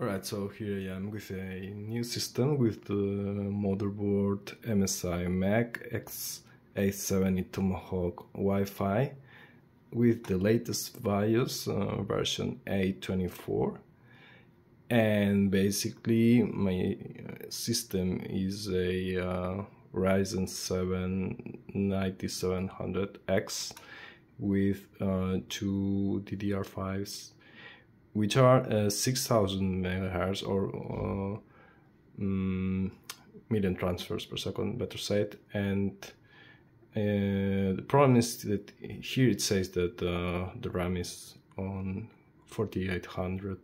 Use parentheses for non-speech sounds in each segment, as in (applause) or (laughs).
Alright, so here I am with a new system with the motherboard MSI MAG X870 Tomahawk Wi-Fi with the latest BIOS uh, version A24 and basically my uh, system is a uh, Ryzen 7 9700X with uh, two DDR5s which are uh, 6000 megahertz or uh, um, million transfers per second, better said. And uh, the problem is that here it says that uh, the RAM is on 4800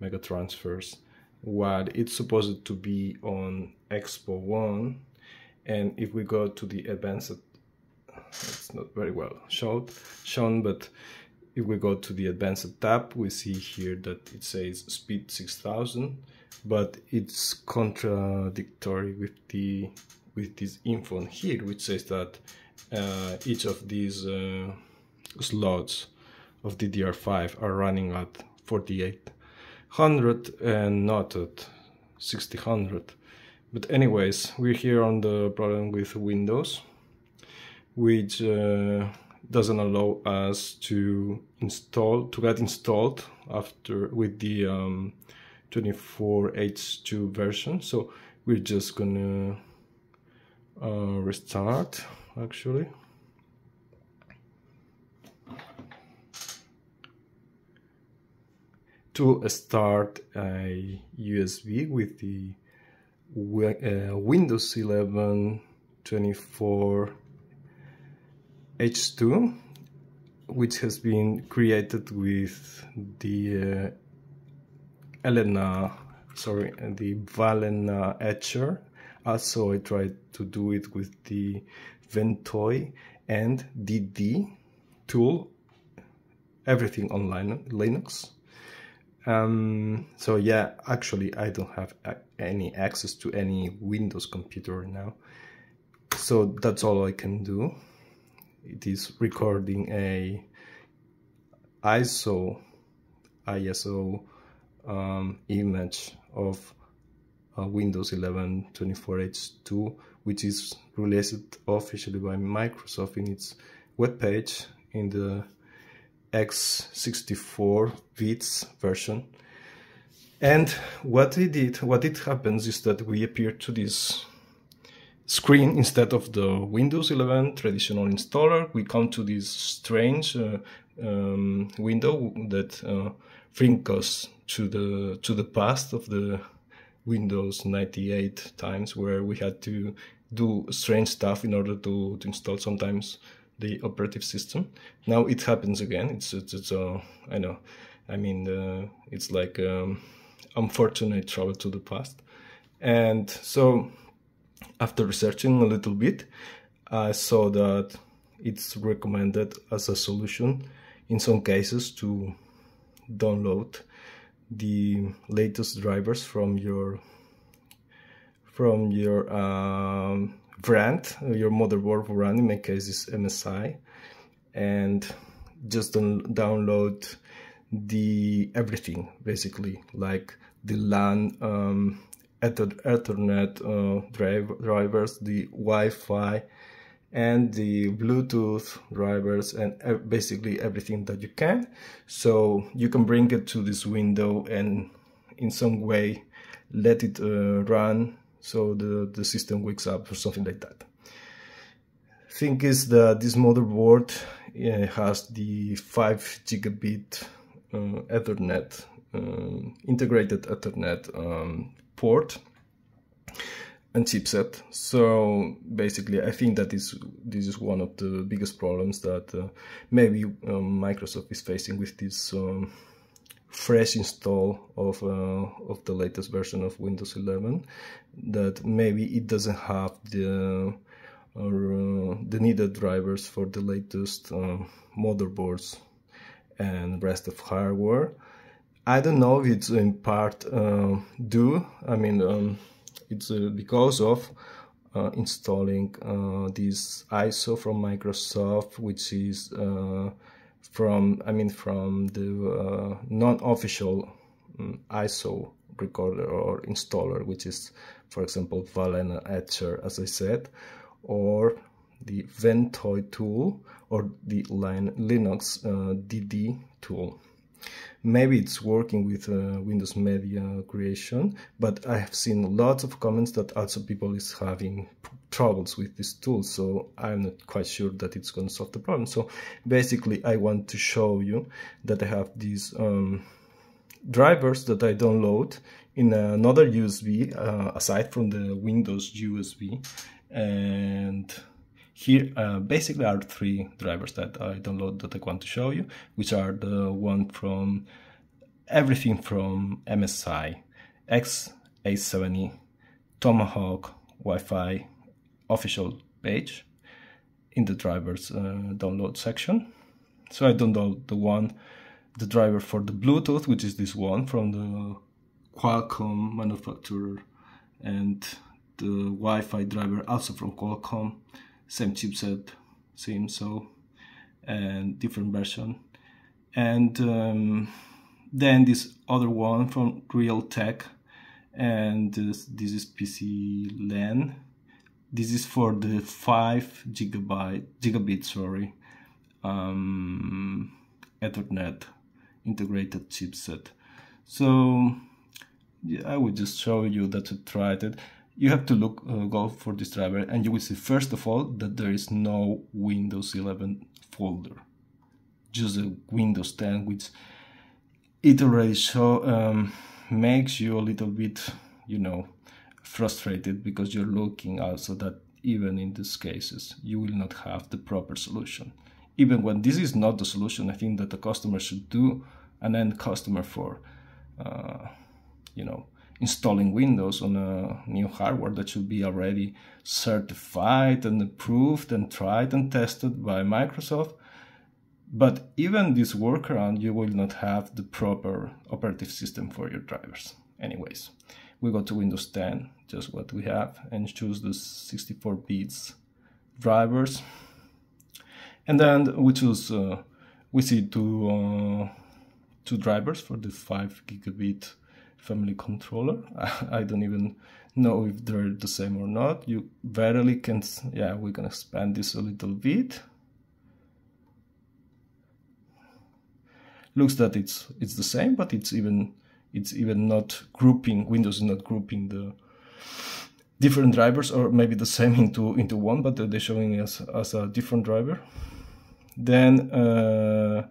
mega transfers, while it's supposed to be on Expo 1. And if we go to the advanced, it's not very well shown, shown but if we go to the advanced tab, we see here that it says speed 6000, but it's contradictory with the with this info here, which says that uh, each of these uh, slots of DDR5 are running at 4800 and not at 6000. But anyways, we're here on the problem with Windows, which uh, doesn't allow us to install to get installed after with the um, 24H2 version. So we're just gonna uh, restart actually. To start a USB with the uh, Windows 11 24 H2 which has been created with the uh, Elena sorry the Balena etcher. Also I tried to do it with the Ventoy and DD tool everything on Linux um, so yeah actually I don't have any access to any Windows computer now. So that's all I can do it is recording a ISO ISO um, image of uh, Windows 11 24H2 which is released officially by Microsoft in its webpage in the x64 bits version. And what it did what it happens is that we appear to this screen instead of the Windows 11 traditional installer. We come to this strange uh, um, window that uh, brings us to the to the past of the Windows 98 times where we had to do strange stuff in order to, to install sometimes the operative system. Now it happens again. It's it's, it's uh, I know. I mean, uh, it's like um, unfortunate travel to the past, and so after researching a little bit, I saw that it's recommended as a solution in some cases to download the latest drivers from your from your um, brand, your motherboard brand. In my case, is MSI, and just download the everything basically, like the LAN um, Ethernet uh, drive, drivers, the Wi-Fi, and the Bluetooth drivers, and basically everything that you can. So you can bring it to this window and in some way let it uh, run so the, the system wakes up or something like that. Thing is that this motherboard uh, has the 5 gigabit uh, Ethernet, um, integrated Ethernet um, port and chipset. So basically, I think that is this is one of the biggest problems that uh, maybe um, Microsoft is facing with this um, fresh install of uh, of the latest version of Windows 11. That maybe it doesn't have the or uh, the needed drivers for the latest uh, motherboards and rest of hardware. I don't know if it's in part uh, due. I mean, um, it's uh, because of uh, installing uh, this ISO from Microsoft, which is uh, from I mean from the uh, non-official um, ISO recorder or installer, which is, for example, Balena Etcher, as I said, or the Ventoy tool or the Linux DD tool. Maybe it's working with uh, Windows Media creation, but I have seen lots of comments that also people is having troubles with this tool, so I'm not quite sure that it's going to solve the problem. So basically, I want to show you that I have these um, drivers that I download in another USB uh, aside from the Windows USB and here uh, basically are three drivers that I download that I want to show you which are the one from everything from MSI X870 Tomahawk Wi-Fi official page in the drivers uh, download section. So I download the one the driver for the Bluetooth, which is this one from the Qualcomm manufacturer, and the Wi-Fi driver also from Qualcomm, same chipset, same so, and different version, and um, then this other one from Realtek, and this, this is PC LAN. This is for the five gigabyte gigabit, sorry, um, Ethernet integrated chipset. So yeah, I will just show you that I tried it. You have to look, uh, go for this driver and you will see first of all that there is no Windows 11 folder, just a Windows 10 which it already show, um, makes you a little bit, you know, frustrated because you're looking also that even in these cases you will not have the proper solution. Even when this is not the solution, I think that the customer should do an end customer for, uh, you know, installing Windows on a new hardware that should be already certified and approved and tried and tested by Microsoft. But even this workaround, you will not have the proper operative system for your drivers. Anyways, we go to Windows 10, just what we have, and choose the 64 bits drivers and then we choose uh, we see two uh, two drivers for the 5 gigabit family controller. (laughs) I, don't even know if they're the same or not. You verily can yeah we can expand this a little bit. Looks that it's it's the same but it's even it's even not grouping windows is not grouping the different drivers or maybe the same (laughs) into into one but they're showing us as a different driver. Then uh,